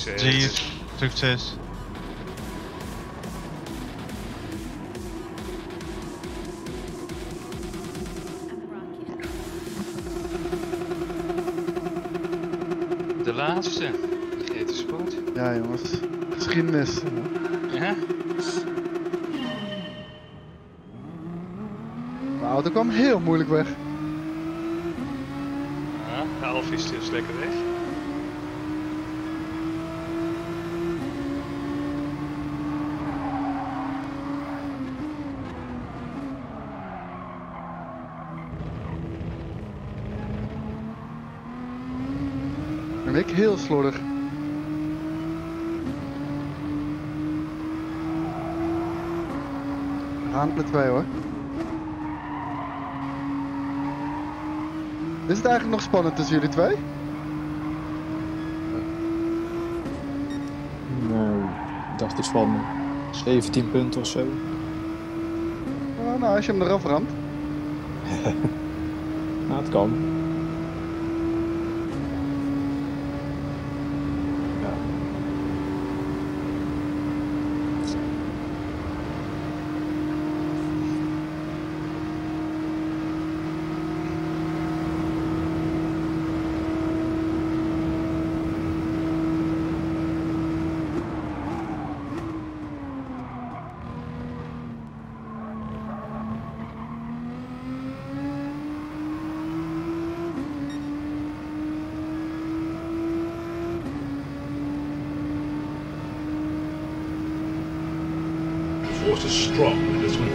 Succes. Succes. De laatste. Vergeet de sport. Ja jongens, geschiedenis. Ja? De auto kwam heel moeilijk weg. Ja, de Alf is dus lekker weg. Heel slordig. We gaan met twee hoor. Is het eigenlijk nog spannend tussen jullie twee? Nou, ik dacht iets van 17 punten of zo. Oh, nou, als je hem eraf ramt. Nou, het kan. Ja. Force is strong in this one.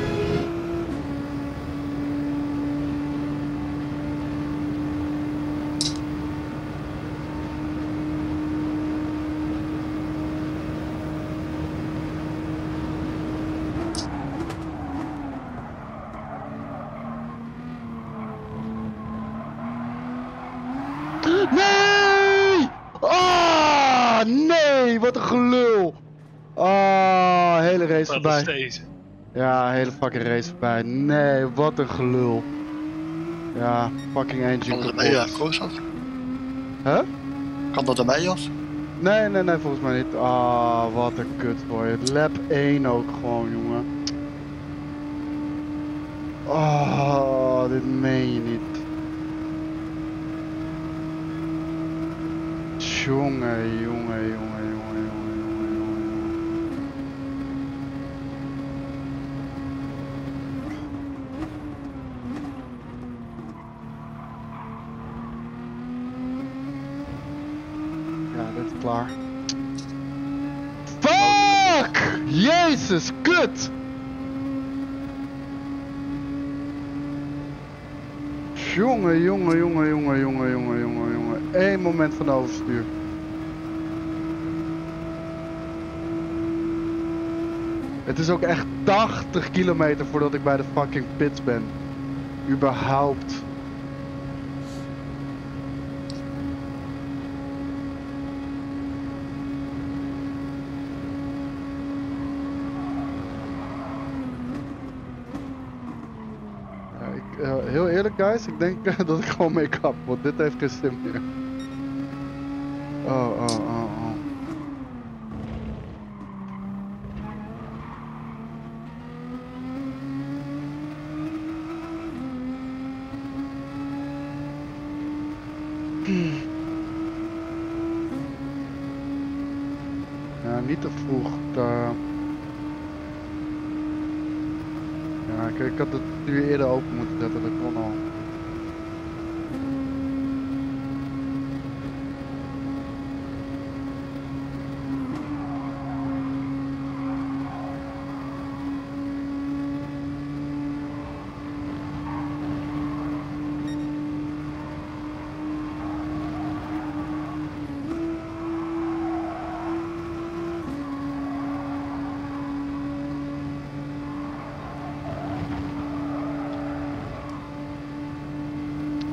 Nee! Ah, nee! Wat een gelul! Ah, hele race Wat is voorbij. Ja, hele fucking race voorbij. Nee, wat een gelul. Ja, fucking engine Kan dat ermee, ja. Kroos? Huh? Kan dat ermee, of? Nee, nee, nee, volgens mij niet. Ah, wat een kut boy. Lap 1 ook gewoon, jongen. Ah, dit meen je niet. Jongen, jongen, jongen, jongen, jongen, jongen. Ja, dit is klaar. Fuck! Jezus, kut! Jongen, jongen, jongen, jongen, jongen, jongen, jongen, jongen. Eén moment van overstuur. Het is ook echt 80 kilometer voordat ik bij de fucking pits ben. Überhaupt. Ja, ik, eh, heel eerlijk guys, ik denk dat ik gewoon kap, want dit heeft geen zin. Oh, oh, oh, oh. Ja, niet te vroeg. eh. Ik, ik had het nu eerder open moeten zetten, dat kon al.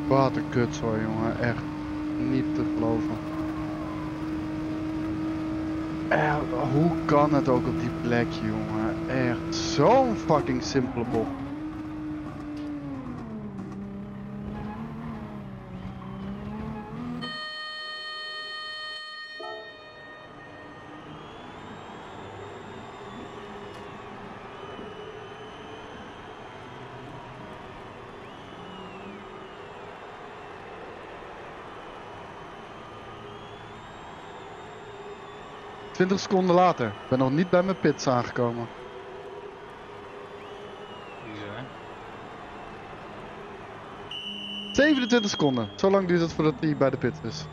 Wat een kut hoor, jongen. Echt niet te geloven. Eh, hoe kan het ook op die plek, jongen? Echt zo'n fucking simpele bocht. 20 seconden later. Ik ben nog niet bij mijn pits aangekomen. Hier zo, hè. 27 seconden. Zo lang duurt het voordat hij bij de pit is.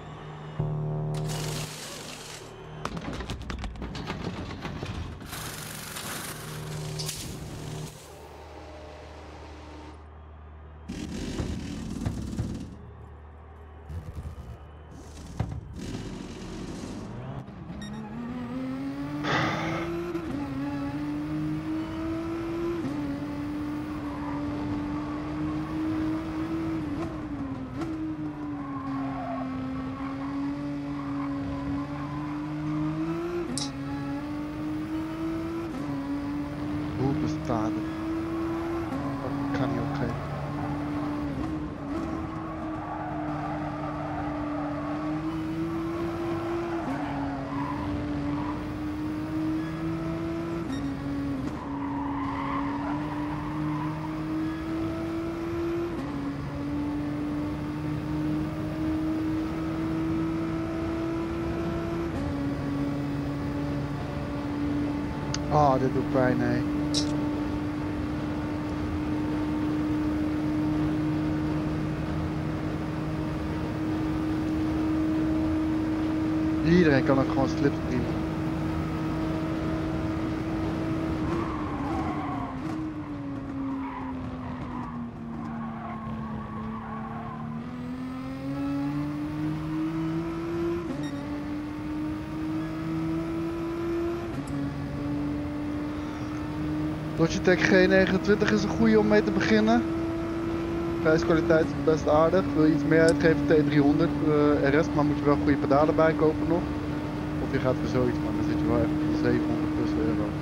Hoe bestaat het? Dat kan niet opgeven. Ah, dit doet gewoon slipstreamen. Logitech G29 is een goede om mee te beginnen. Prijskwaliteit is best aardig. Wil je iets meer uitgeven, T300 eh, RS, maar moet je wel goede pedalen bij kopen nog. Je gaat voor zoiets, maar dan zit je wel echt op 700 plus euro.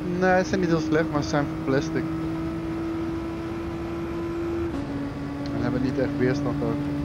Nee, ze zijn niet heel slecht, maar ze zijn van plastic. En hebben niet echt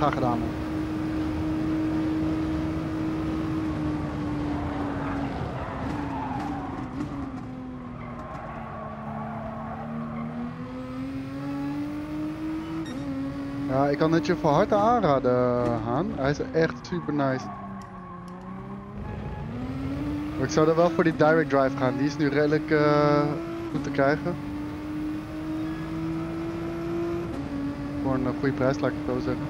Graag gedaan. Ja, ik kan het je van harte aanraden, Haan. Hij is echt super nice. Ik zou er wel voor die direct drive gaan. Die is nu redelijk eh, goed te krijgen. Voor een eh, goede prijs, laat ik het zo zeggen.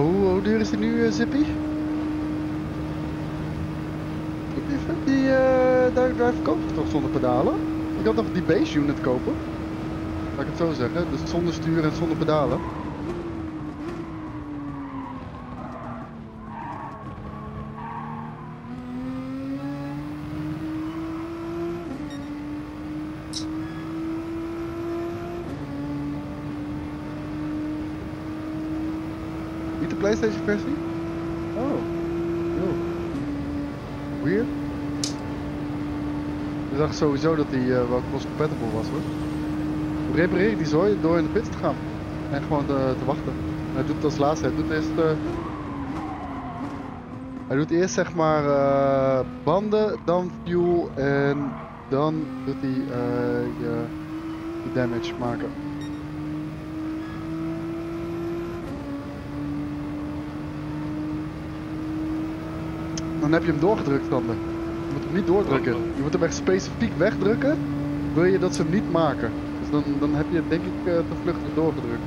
Hoe, hoe duur is die nu, eh, Zippy? Even die eh Direct Drive kopen toch zonder pedalen? Ik had nog die base unit kopen. Laat ik het zo zeggen, dus zonder stuur en zonder pedalen. Niet de PlayStation versie? Oh. Yo. Weird. Ik dacht sowieso dat die eh, wel cross compatible was hoor. Repareer die zooi door in de pits te gaan? En gewoon te, te wachten. Hij doet het als laatste. Hij doet eerst. eh, hij doet eerst zeg maar eh, banden, dan fuel en dan doet hij je, je damage maken. Dan heb je hem doorgedrukt, Sander. Je moet hem niet doordrukken. Je moet hem echt specifiek wegdrukken. Wil je dat ze hem niet maken. Dus dan, dan heb je het denk ik eh, te vluchtig doorgedrukt.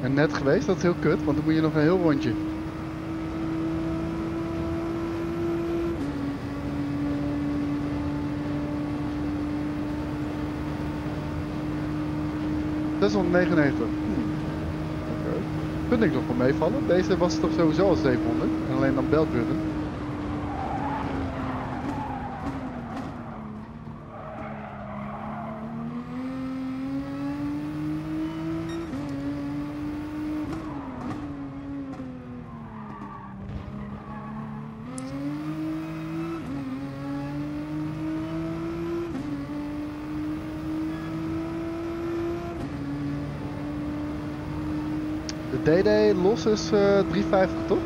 En net geweest, dat is heel kut, want dan moet je nog een heel rondje. ...699. Hmm. Oké. Vind ik nog wel meevallen. Deze was toch sowieso al 700. En alleen dan beltdriven. De Is eh 350 toch?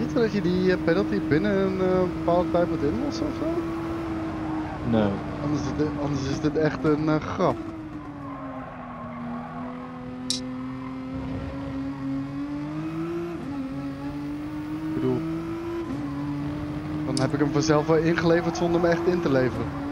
Niet zo dat je die penalty binnen een eh, bepaalde tijd moet inlossen of zo? Nee. Anders is dit, anders is dit echt een eh, grap. Ik bedoel, dan heb ik hem vanzelf wel ingeleverd zonder hem echt in te leveren.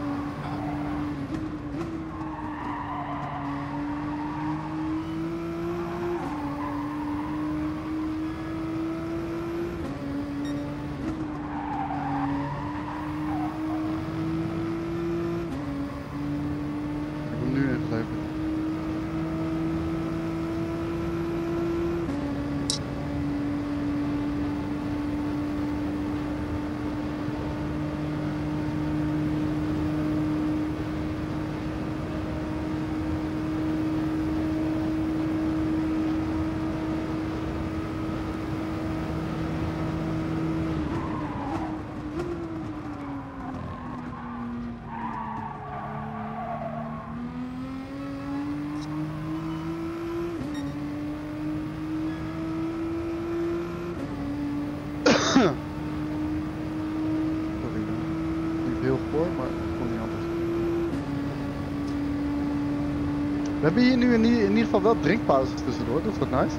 geval wel drinkpauzes tussendoor, dat is wat nice.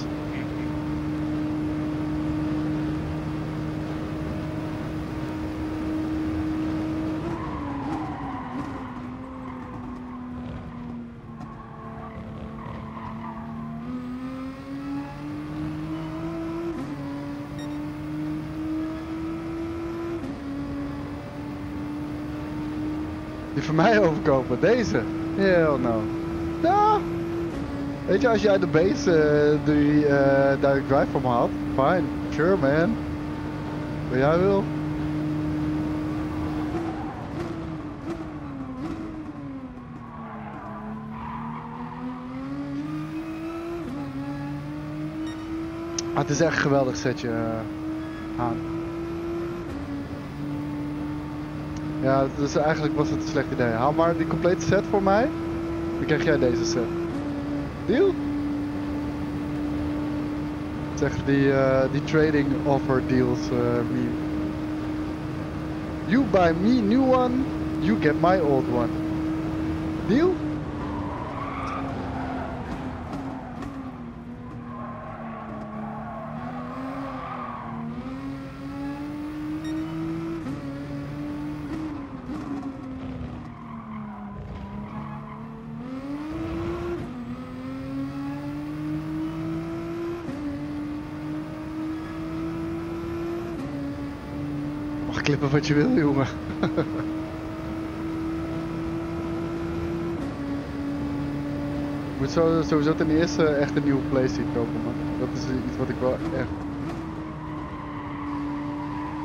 Die voor mij overkopen, deze. Heel nou. Weet je, als jij de base eh die eh direct drive van me had, fine. Sure man. Wat jij wil. Ah, het is echt een geweldig setje eh, aan. Ja, dus eigenlijk was het een slecht idee. Haal maar die complete set voor mij. Dan krijg jij deze set. Deal? Zeg die, eh, die trading offer deals eh meme. You buy me new one, you get my old one. Deal? Wat je wil, jongen. Moet zo, sowieso ten eerste echt een nieuwe PlayStation kopen, man. Dat is iets wat ik wel echt...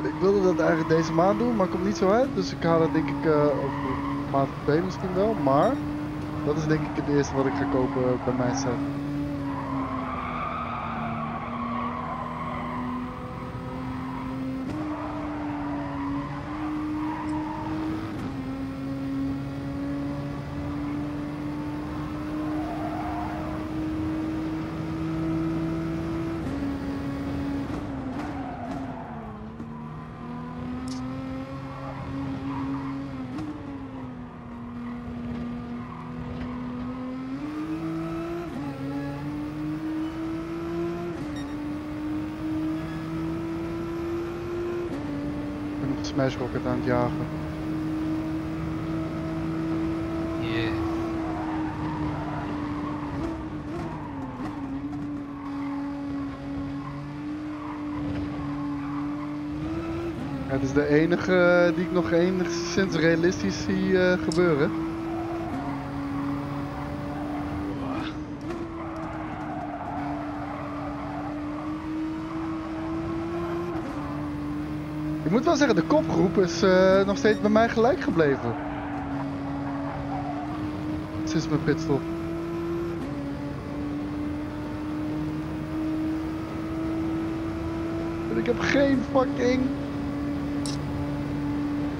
Ik wilde dat eigenlijk deze maand doen, maar komt niet zo uit. Dus ik haal het denk ik over maand 2 misschien wel. Maar dat is denk ik het eerste wat ik ga kopen bij mijn. Ik ben op de Smash Rocket aan het jagen. Yeah. Ja, het is de enige die ik nog enigszins realistisch zie eh, gebeuren. Ik moet wel zeggen, de kopgroep is eh, nog steeds bij mij gelijk gebleven. Sinds mijn pitstop. Ik heb geen fucking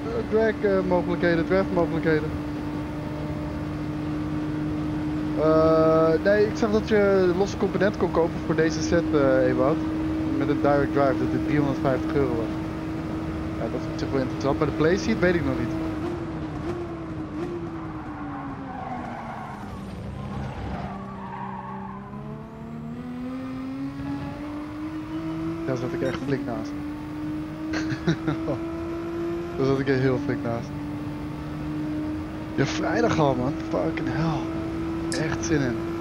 eh, drag eh, mogelijkheden, draft mogelijkheden. Nee, ik zag dat je losse component kon kopen voor deze set, Ewout. Met een direct drive, dat dit 350 euro was. Dat op zich wel interessant. Maar de playseat weet ik nog niet. Daar zat ik echt flink naast. Daar zat ik er heel flink naast. Ja, vrijdag al man. Fucking hell. Echt zin in.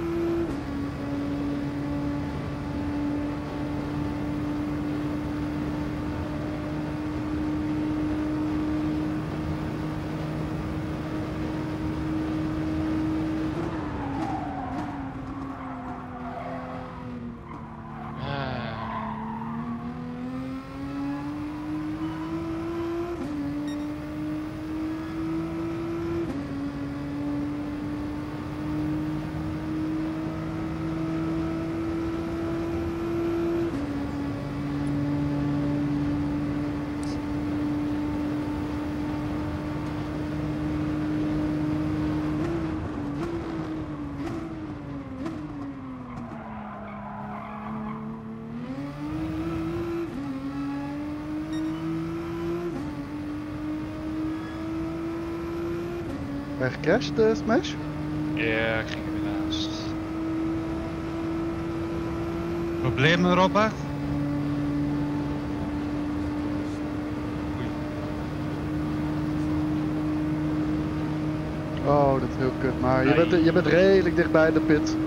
Ben je gecrashed, eh, Smash? Ja, ik ging er weer naast. Problemen, Robert? Oh, dat is heel kut. Maar je bent, je bent redelijk dichtbij de pit.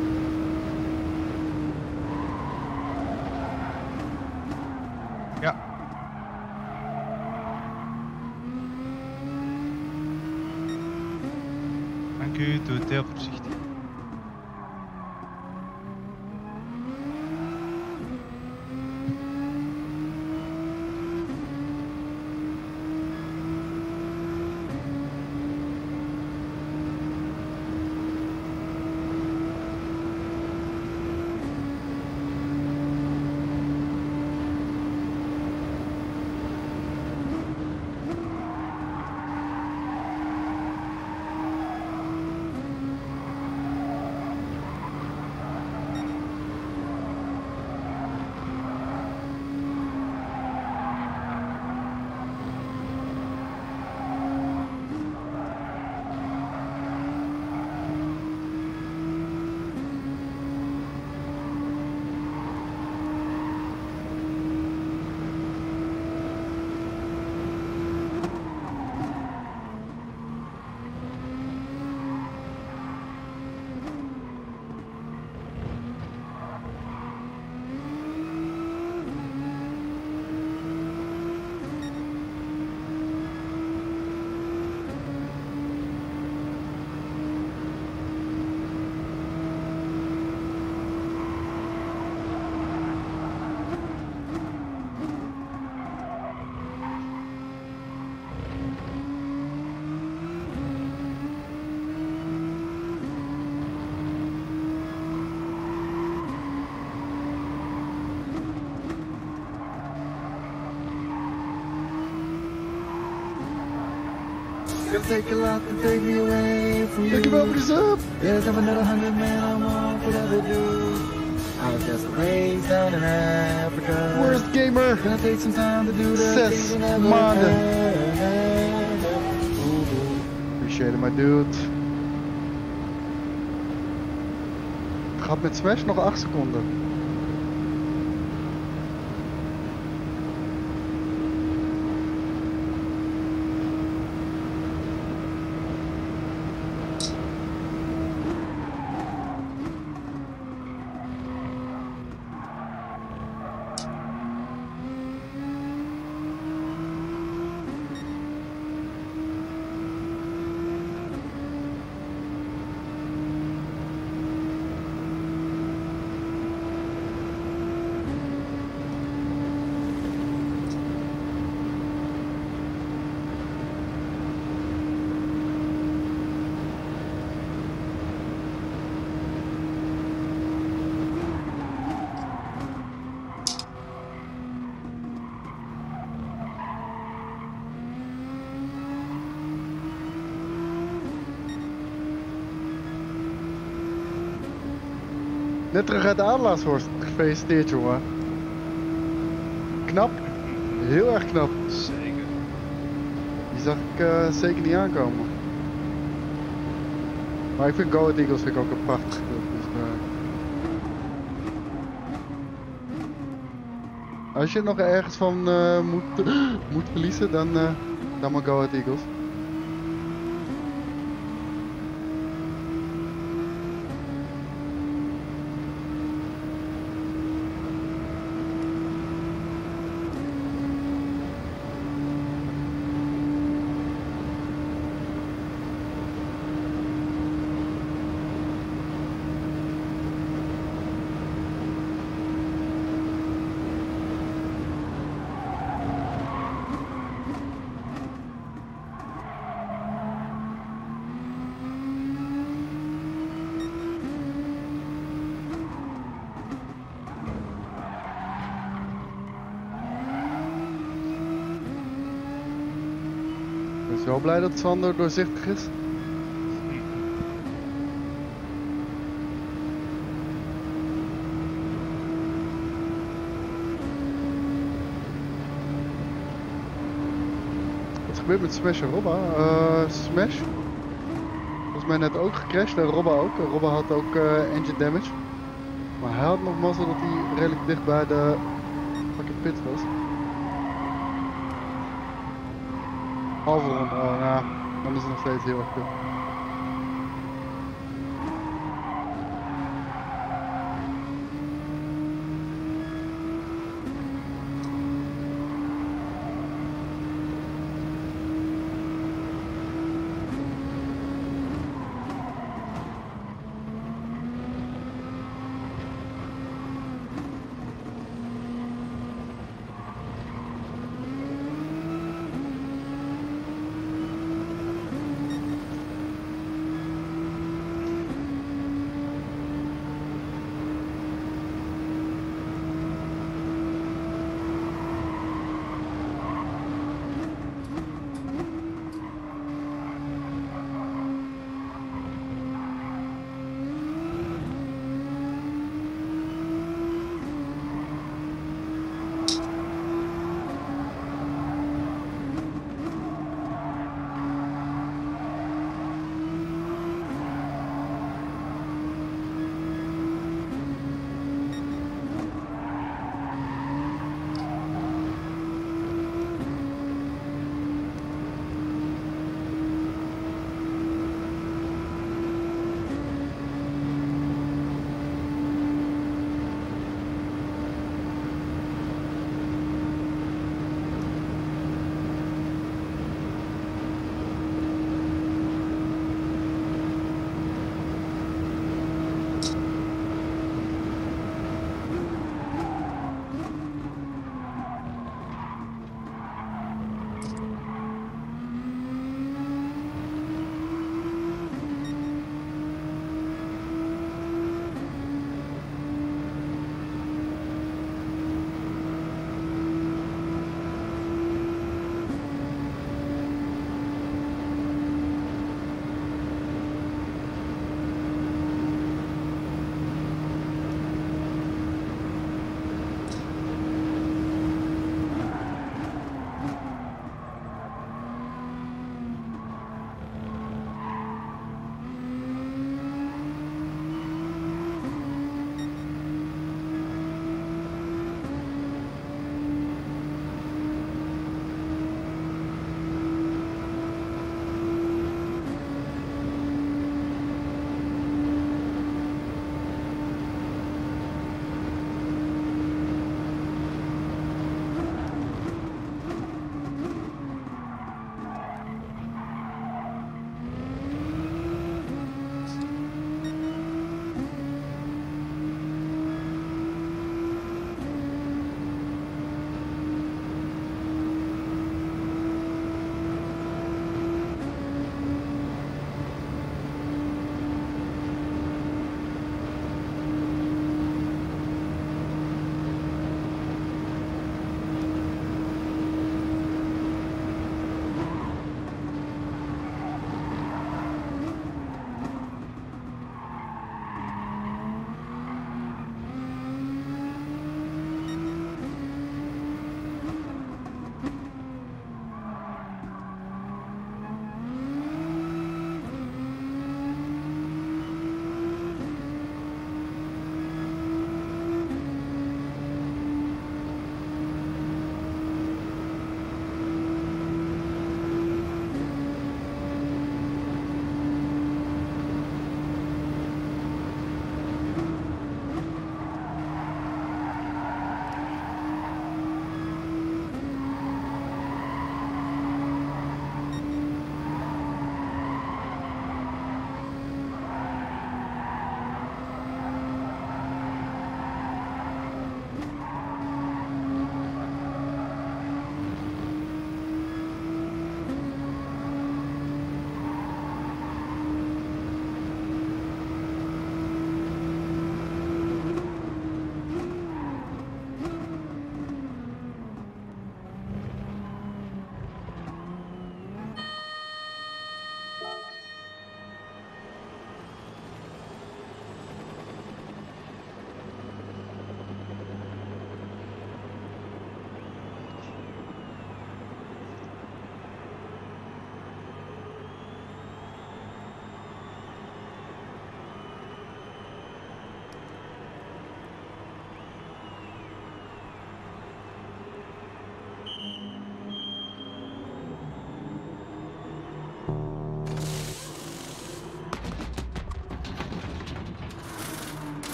Take a lot to take me away from you. Dankjewel voor de sub. There's never another hundred men I want could ever do. I was just raised down in Africa. Worst gamer. Gonna take some time to do the Zes you maanden. Appreciate it, my dude. Gaat met Smash nog 8 seconden. Terug uit de Adelaarshorst. Gefeliciteerd, jongen. Knap. Heel erg knap. Zeker. Die zag ik eh, zeker niet aankomen. Maar ik vind Go Ahead Eagles vind ik ook een prachtig club. Dus, eh. Als je nog ergens van eh, moet, moet verliezen, dan, dan maar Go Ahead Eagles. Blij dat Sander doorzichtig is. Wat gebeurt met Smash en Robba? Eh, Smash? Volgens mij net ook gecrashed en Robba ook. Robba had ook eh, engine damage. Maar hij had nog mazzel dat hij redelijk dicht bij de fucking pit was. Halve ronde, oh ja, dan is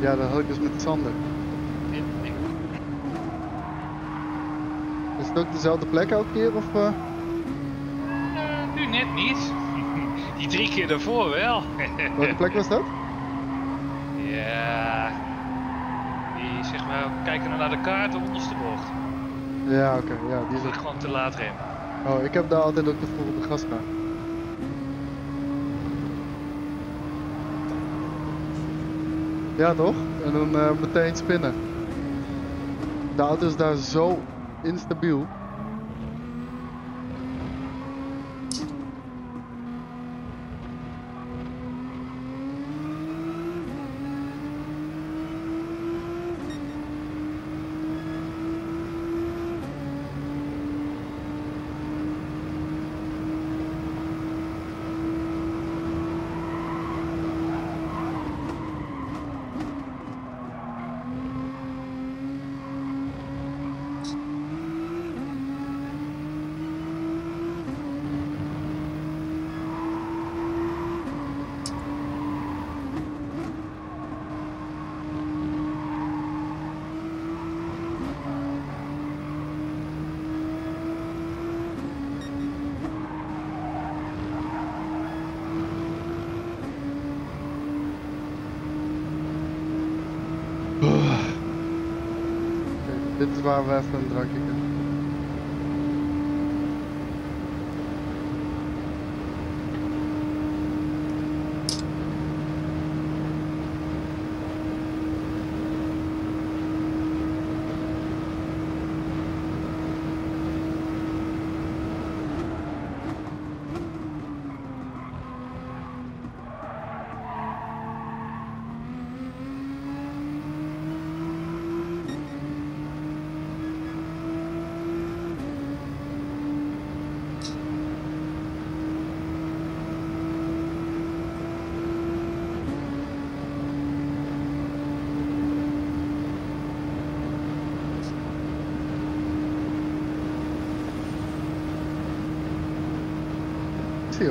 Ja, dat had ik dus met Sander. Is het ook dezelfde plek elke keer? Of, eh? eh, nu net niet. Die drie keer daarvoor wel. welke plek was dat? ja. Die zeg maar, kijken naar de kaart de onderste bocht. Ja, oké. ja, die is ook. gewoon te laat remmen. Oh, ik heb daar altijd ook de vroeg op de gas gaan. Ja, toch? En dan eh, meteen spinnen. De auto is daar zo instabiel. Oké, dit is waar we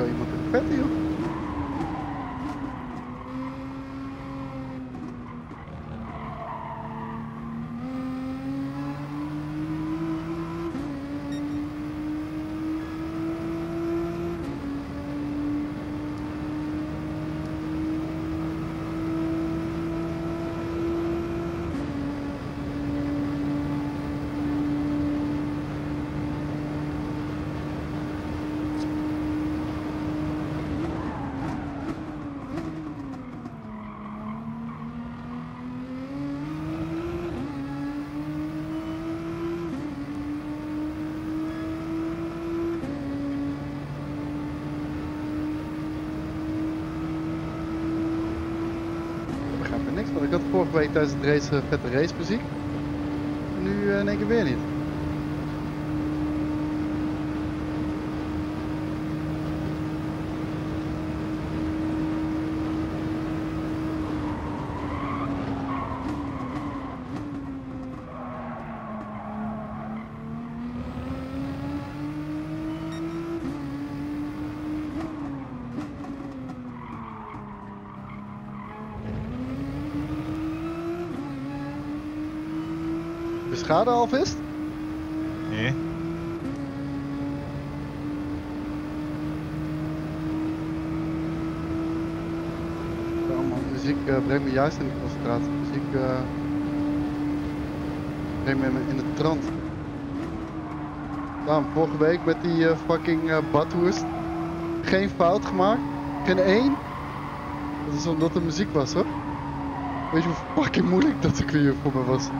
even een drankje kunnen. Ik zie al iemand in de vette, joh. Ik begrijp er niks van. Ik had vorige week tijdens het race eh, vette race muziek. Nu eh, in één keer weer niet. De schade alvist? Nee. Ja, man, muziek eh, brengt me juist in de concentratie. Muziek eh, brengt me in de trant. Daarom, vorige week met die eh, fucking uh, badhoest. Geen fout gemaakt. Geen één. Dat is omdat er muziek was hoor. Weet je hoe fucking moeilijk dat circuit voor me was?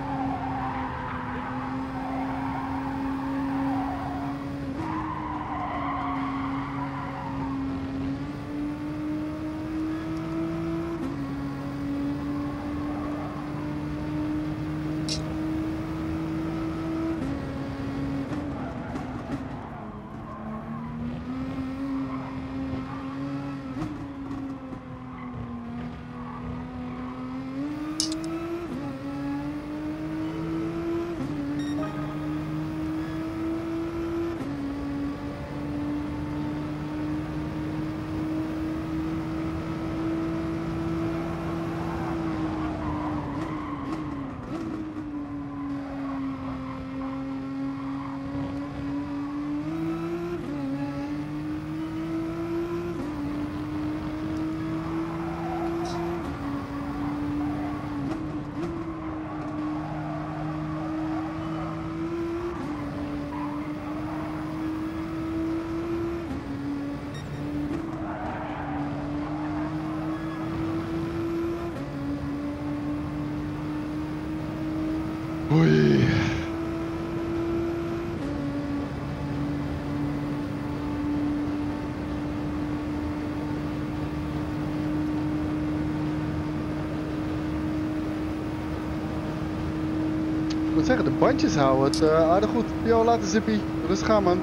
Bandjes houden het eh, aardig goed. Yo, later Zippy. Rustig aan man.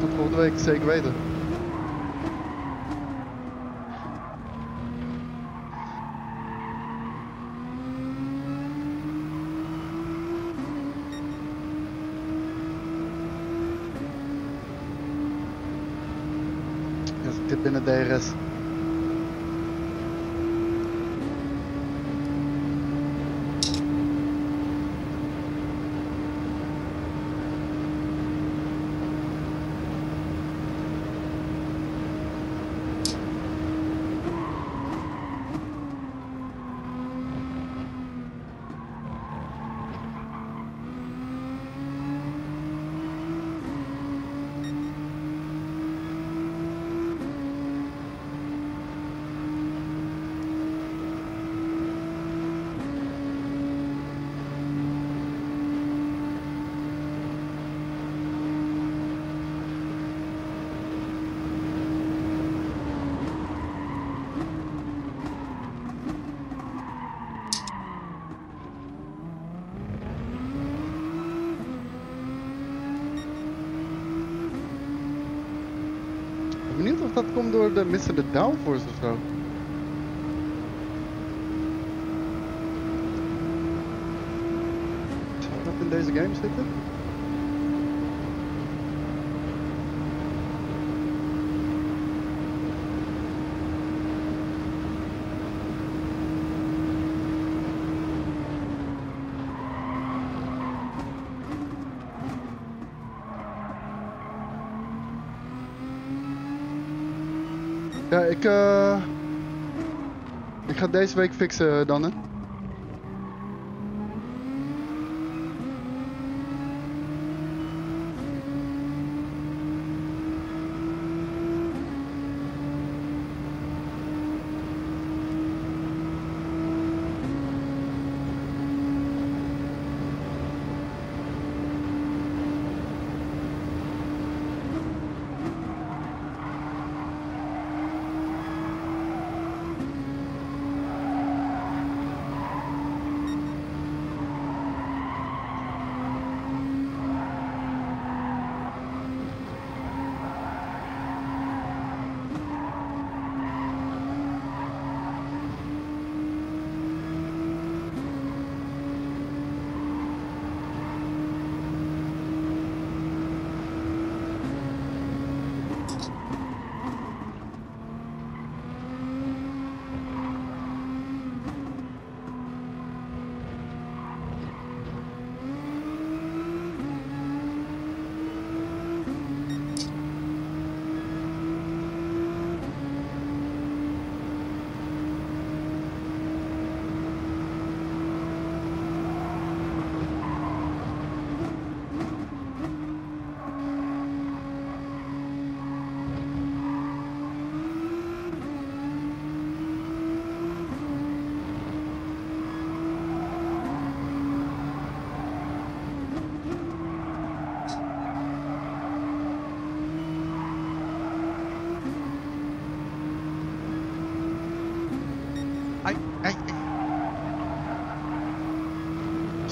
Tot volgende week, zeker weten. Ja, dit binnen DRS. Ik ben benieuwd of dat komt door de Mr. de Downforce of zo. Zou dat in deze game zitten? Ja, ik, eh ga deze week fixen dan,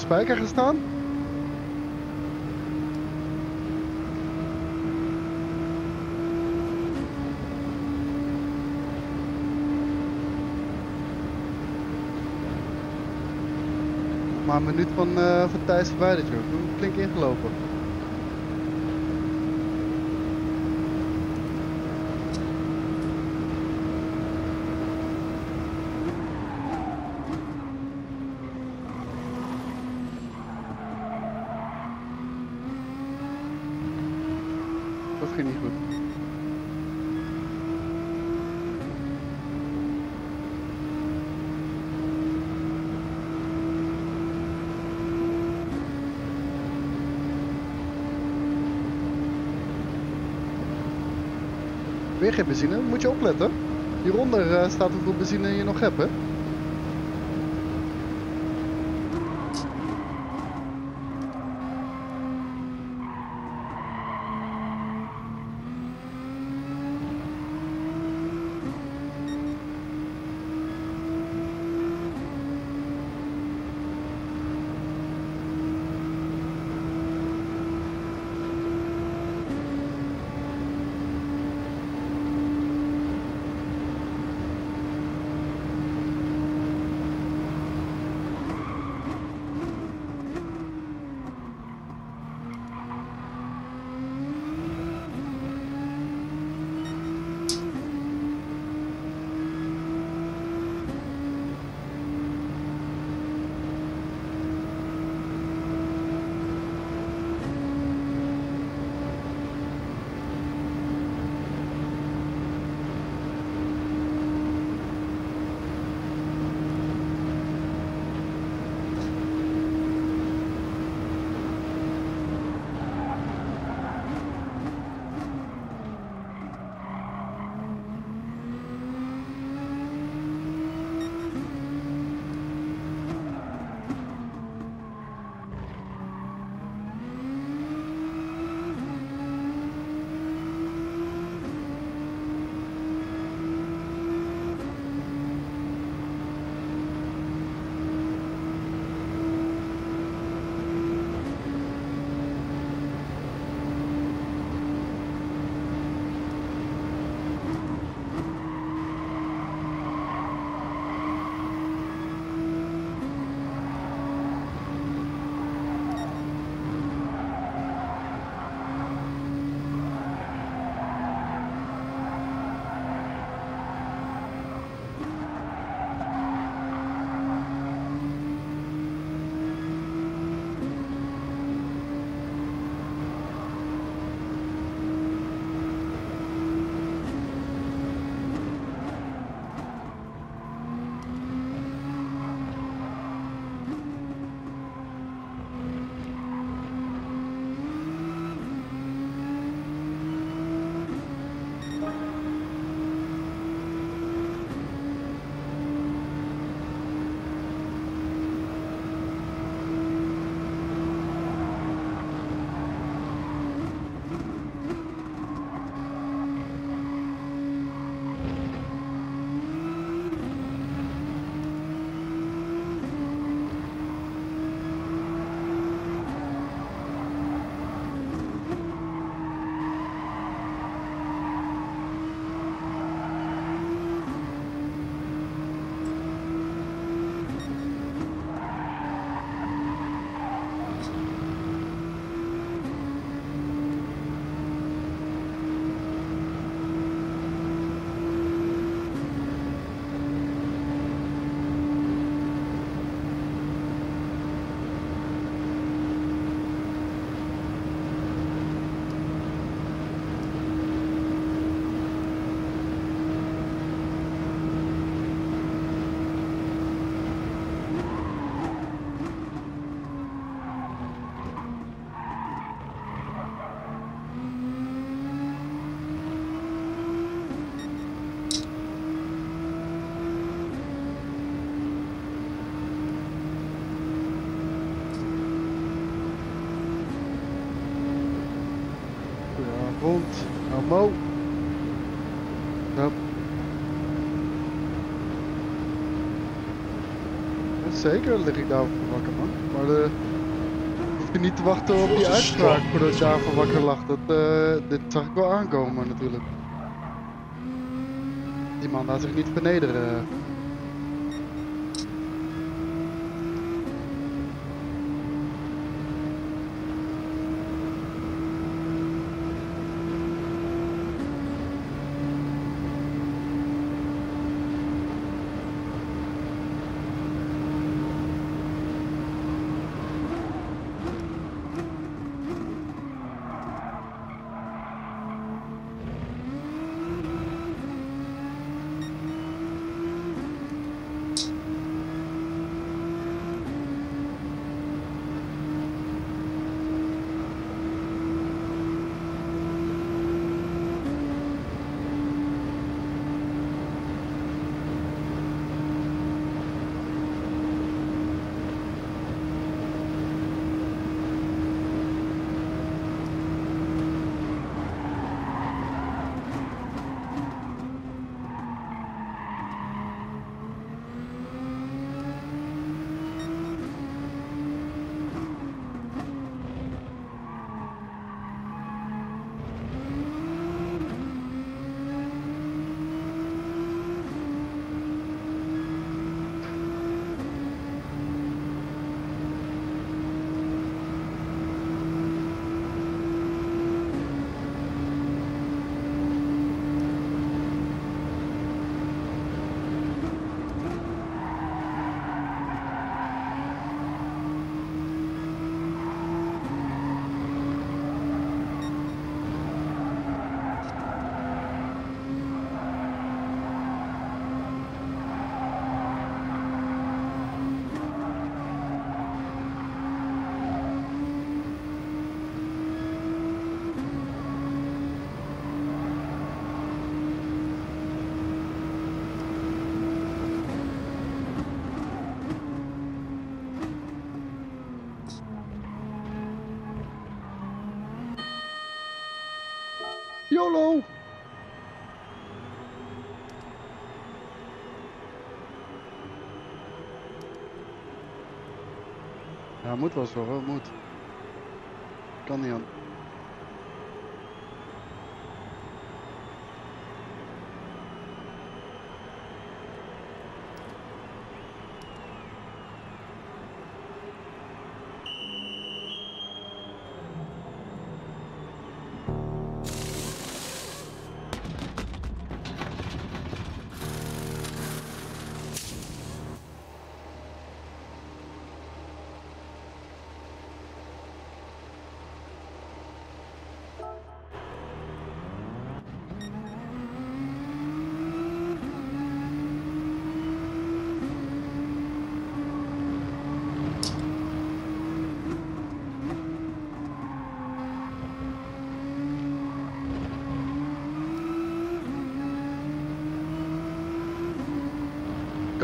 Spijker gestaan? Maar een minuut van, eh van Thijs verwijderd, joh. Ik ben ingelopen. Dat ging niet goed. Geen benzine, moet je opletten. Hieronder eh, staat hoeveel benzine je nog hebt, hè? Rond. Nou, Zeker lig ik daarvoor wakker, man. Maar eh hoef je niet te wachten op die uitspraak voordat je daarvoor wakker lag. Dat, eh, dit zag ik wel aankomen, natuurlijk. Die man laat zich niet vernederen. YOLO! Ja, moet wel zo, hoor, moet. Kan niet aan.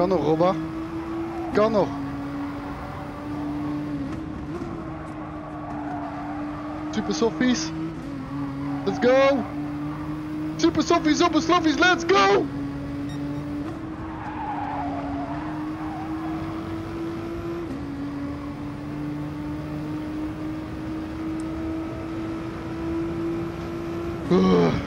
Kan nog, Robba. Kan nog. Super softies. Let's go. Super softies, super softies, let's go. Ugh.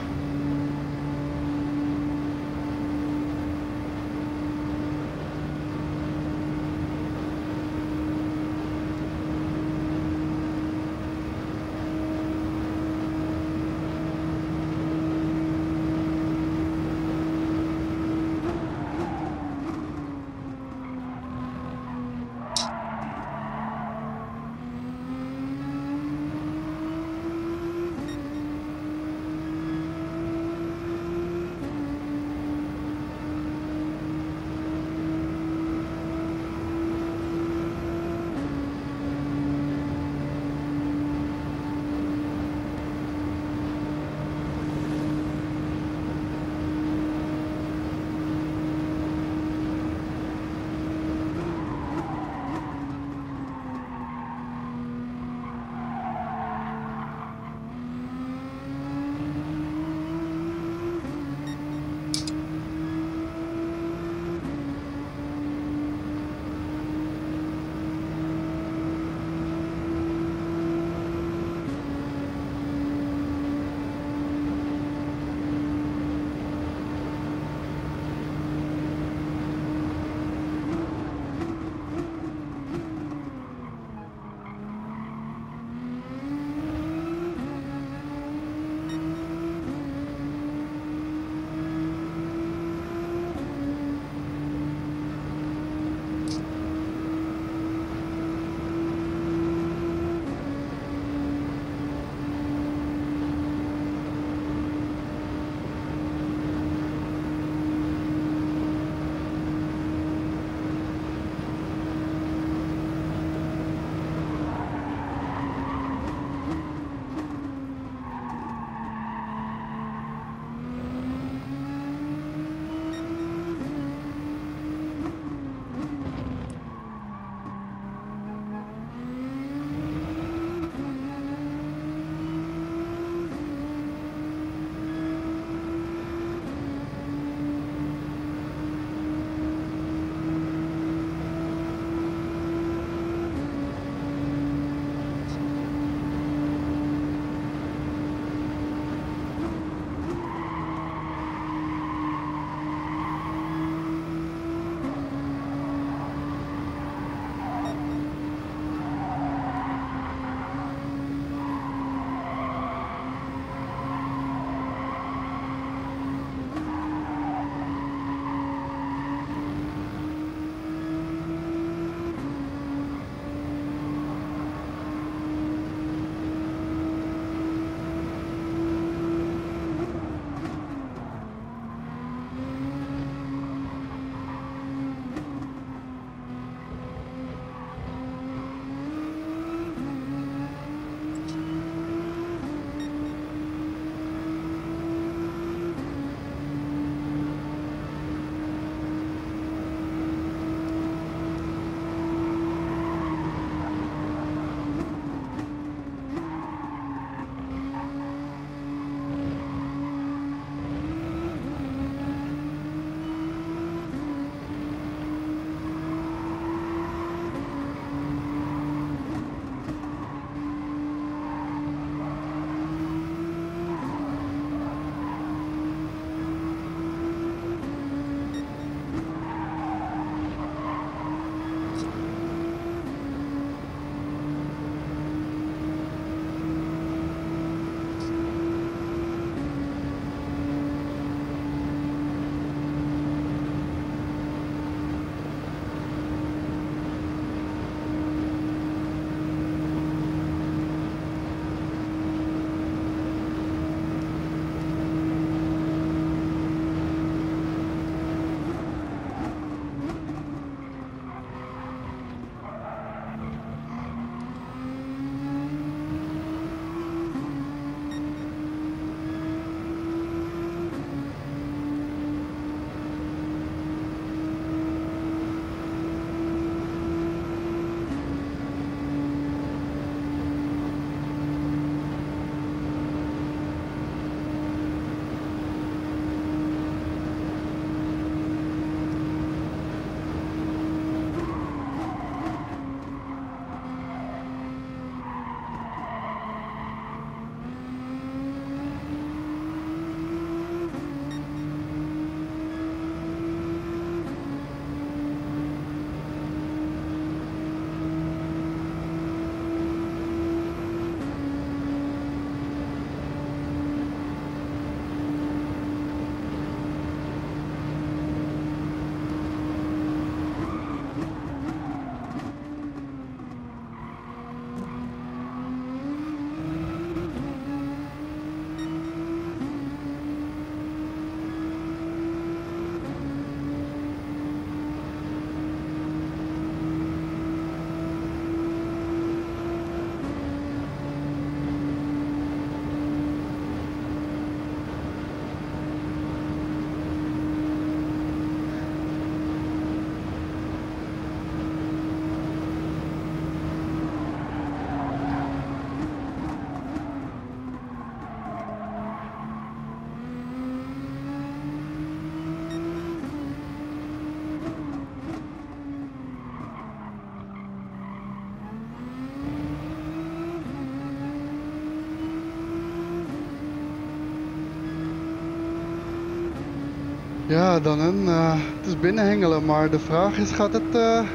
Ja, dan een. eh, het is binnenhengelen, maar de vraag is: gaat het, eh,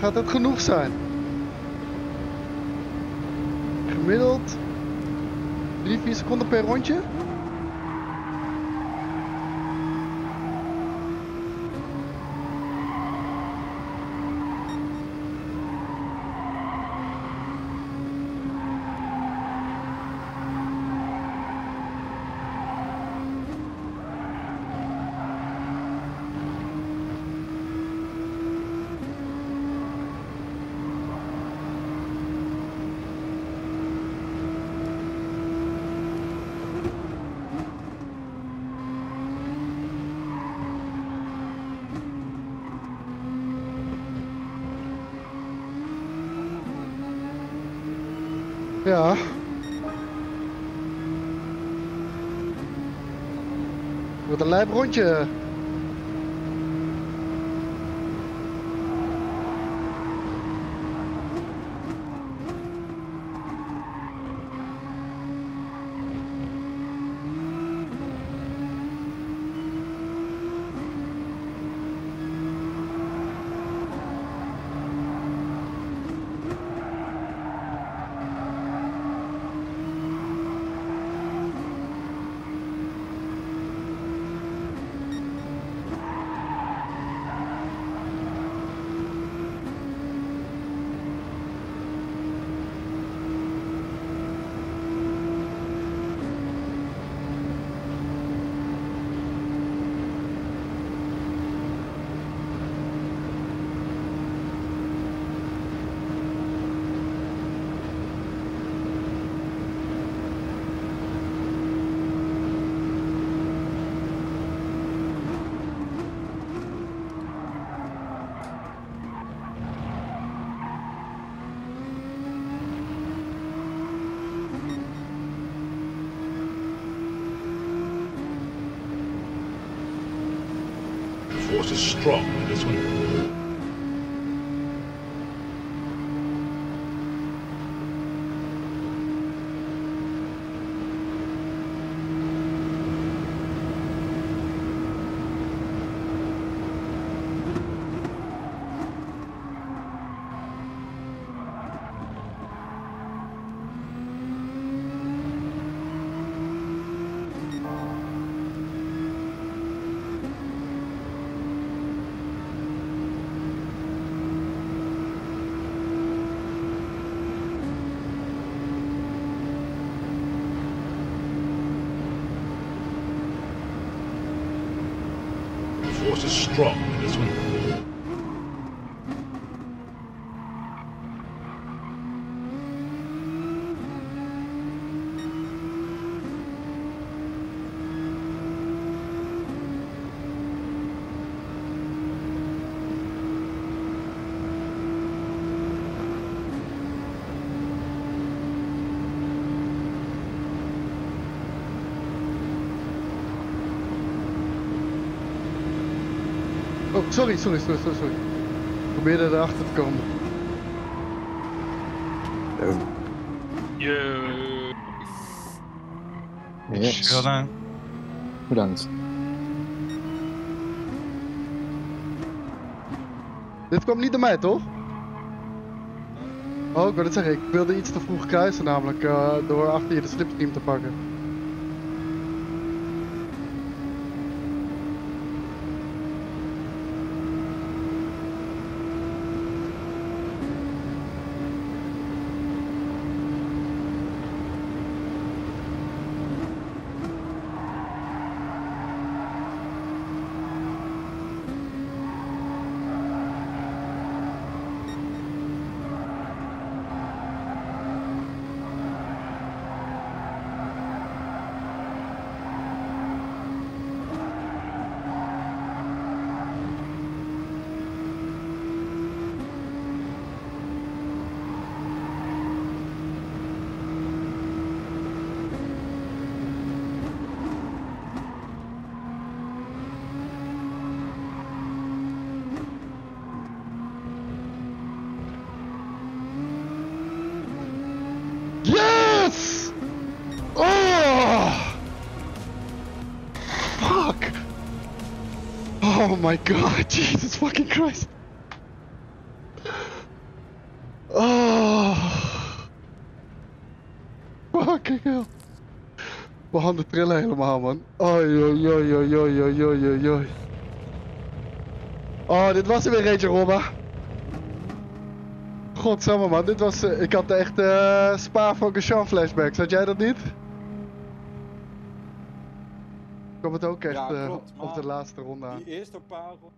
gaat het genoeg zijn? Gemiddeld 3, 4 seconden per rondje? Ja. Rondje. strong. Sorry, sorry, sorry, sorry. sorry. Ik probeerde erachter te komen. Je... Yes. Gedaan. Bedankt. Dit kwam niet door mij, toch? Oh, ik wil het zeggen, ik wilde iets te vroeg kruisen, namelijk eh, door achter je de slipstream te pakken. my god, Jesus fucking Christ. Oh. Fucking hell. Mijn handen trillen helemaal, man. Oi, oi, oi, oi, oi, oi, oi, oi. Oh, ah, dit was er weer eentje, Robba. Godsamme, man. Dit was... Eh, ik had echt eh, uh, Spa-Francorchamps flashbacks. Had jij dat niet? Kwam het ook echt Ja, eh, klopt, op de laatste ronde aan. Die eerste paar, ro-